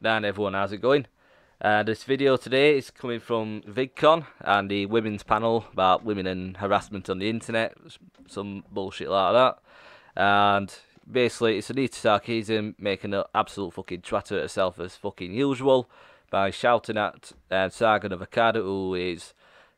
Dan, everyone, how's it going? Uh, this video today is coming from VidCon and the women's panel about women and harassment on the internet, some bullshit like that. And basically, it's Anita Sarkeesian making an absolute fucking twat of herself as fucking usual by shouting at uh, Sargon of Akkad, who is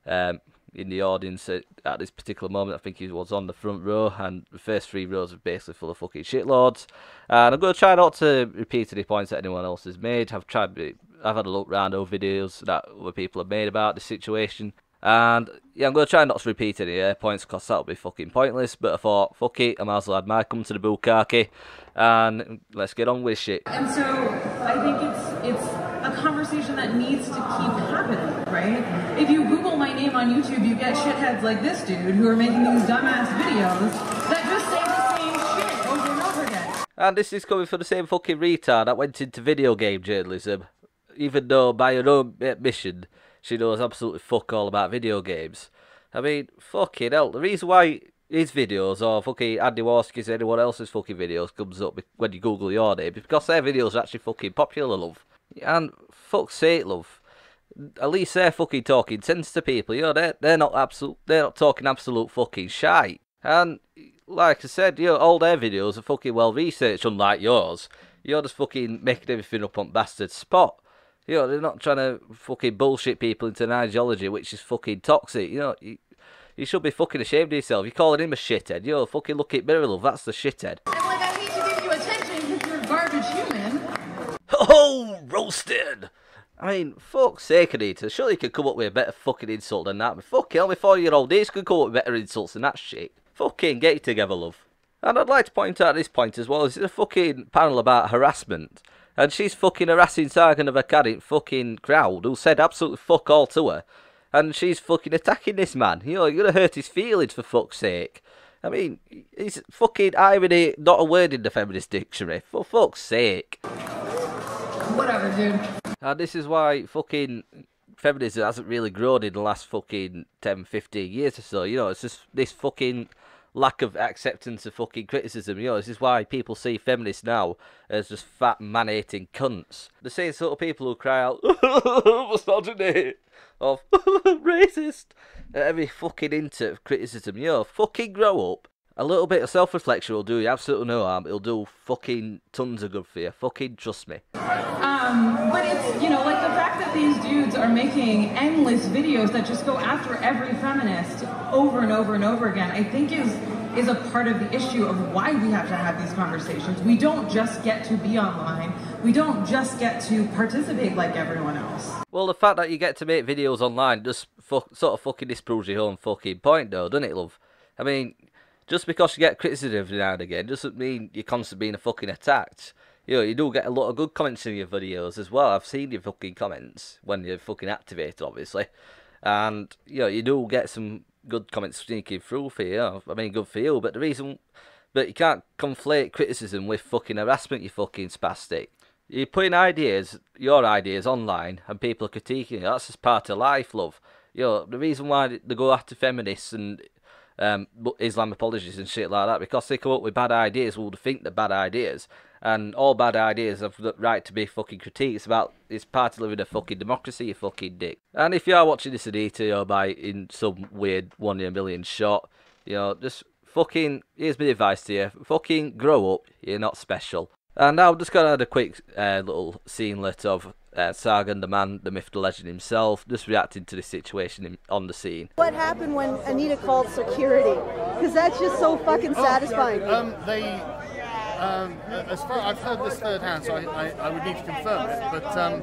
um, in the audience at, at, this particular moment. I think he was on the front row, and the first three rows are basically full of fucking shitlords. And I'm going to try not to repeat any points that anyone else has made. I've tried, I've had a look around over videos that other people have made about the situation. And yeah, I'm going to try not to repeat any uh, points because that would be fucking pointless. But I thought, fuck it, I might as well add my come to the bukkake and let's get on with shit. And so I think it's it's conversation that needs to keep happening, right? If you Google my name on YouTube, you get shitheads like this dude who are making these dumbass videos that just say the same shit over and over again. And this is coming from the same fucking retard that went into video game journalism, even though by her own admission, she knows absolutely fuck all about video games. I mean, fucking hell, the reason why his videos or fucking Andy Warski's anyone else's fucking videos comes up when you Google your name because their videos are actually fucking popular, love. And fuck's sake, love. At least they're fucking talking sense to people. You know, they're, they're not absolute. They're not talking absolute fucking shite. And like I said, you know, all their videos are fucking well researched, unlike yours. You're just fucking making everything up on bastard spot. You know, they're not trying to fucking bullshit people into an ideology which is fucking toxic. You know, you, you should be fucking ashamed of yourself. You're calling him a shithead. You know, fucking look at mirror, love. That's the shithead. Like, I hate to give you attention because you're a garbage human. Oh, roasted! I mean, fuck's sake, Anita. Surely you could come up with a better fucking insult than that. But fucking hell, my four-year-old days could come up with better insults than that shit. Fucking get it together, love. And I'd like to point out this point as well. this Is a fucking panel about harassment. And she's fucking harassing Sargon of a Akkad fucking crowd who said absolutely fuck all to her. And she's fucking attacking this man. You know, you're gonna hurt his feelings for fuck's sake. I mean, he's fucking irony not a word in the feminist dictionary. For fuck's sake. Whatever, dude. And this is why fucking feminism hasn't really grown in the last fucking 10, 15 years or so. You know, it's just this fucking lack of acceptance of fucking criticism. You know, this is why people see feminists now as just fat man-hating cunts. The same sort of people who cry out, misogyny, or racist, at every fucking hint of criticism. You know, fucking grow up. A little bit of self-reflection will do you absolutely no harm. It'll do fucking tons of good for you. Fucking trust me. Um, but it's, you know, like the fact that these dudes are making endless videos that just go after every feminist over and over and over again, I think is is a part of the issue of why we have to have these conversations. We don't just get to be online. We don't just get to participate like everyone else. Well, the fact that you get to make videos online just sort of fucking disproves your own fucking point, though, doesn't it, love? I mean, just because you get criticism every now and again doesn't mean you're constantly being fucking attacked. You know, you do get a lot of good comments in your videos as well. I've seen your fucking comments when you're fucking activated, obviously. And, you know, you do get some good comments sneaking through for you. I mean, good for you. But the reason... But you can't conflate criticism with fucking harassment, you fucking spastic. You're putting ideas, your ideas, online, and people are critiquing it. That's just part of life, love. You know, the reason why they go after feminists and um, Islam apologists and shit like that because they come up with bad ideas. They think they're bad ideas, and all bad ideas have the right to be fucking critiqued. It's about it's part of living a fucking democracy, you fucking dick. And if you are watching this Anita or by in some weird one in a million shot, you know, just fucking here's my advice to you: fucking grow up. You're not special. And now I'm just gonna add a quick uh, little scenelet of uh, Sargon, the man, the myth, the legend himself, just reacting to the situation in, on the scene. What happened when Anita called security? Because that's just so fucking satisfying. Oh, um, they, um, as far I've heard this third hand, so I, I, I would need to confirm it. But um,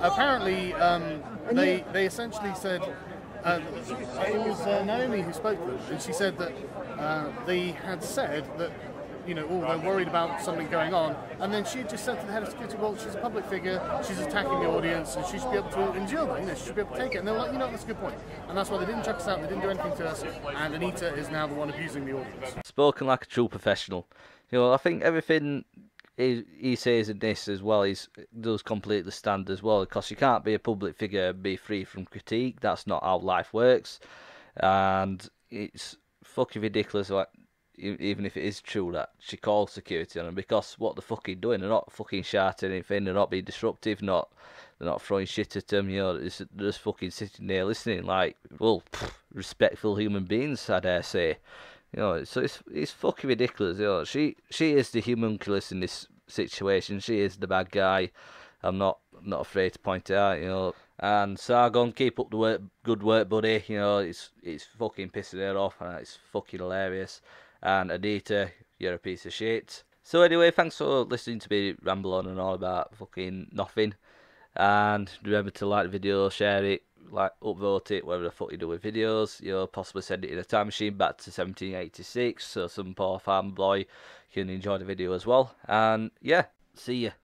apparently, um, they they essentially said. Uh, it was uh, Naomi who spoke to them, and she said that uh, they had said that you know, oh, they're worried about something going on. And then she just said to the head of security, well, she's a public figure, she's attacking the audience, and she should be able to endure that, you know, she should be able to take it. And they were like, you know, that's a good point. And that's why they didn't chuck us out, they didn't do anything to us, and Anita is now the one abusing the audience. Spoken like a true professional. You know, I think everything he, he says in this as well is does completely stand as well because you can't be a public figure and be free from critique. That's not how life works, and it's fucking ridiculous. Like even if it is true that she called security on them, because what they're fucking doing, they're not fucking shouting anything, they're not being disruptive, not they're not throwing shit at them, you know, they're just, they're just fucking sitting there listening like, well, pff, respectful human beings, I dare say. You know, so it's it's fucking ridiculous. You know, she she is the homunculus in this situation. She is the bad guy. I'm not not afraid to point it out. You know, and Sargon, keep up the work, good work, buddy. You know, it's it's fucking pissing her off, and it's fucking hilarious. And Anita, you're a piece of shit. So anyway, thanks for listening to me ramble on and all about fucking nothing. And remember to like the video, share it, like upvote it, whatever the fuck you do with videos. You know, possibly send it in a time machine back to 1786, so some poor farm boy can enjoy the video as well. And yeah, see ya.